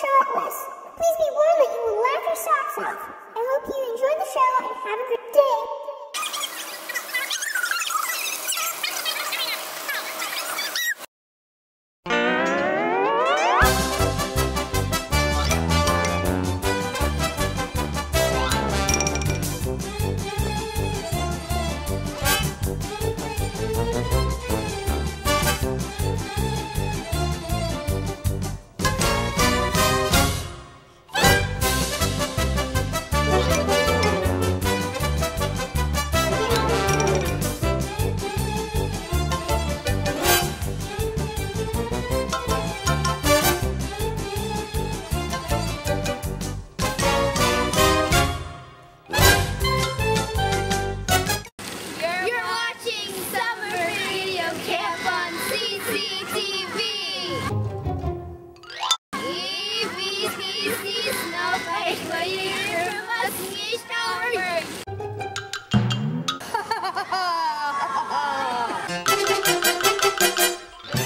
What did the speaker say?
shirtless. Please be warned that you will laugh your socks off. What you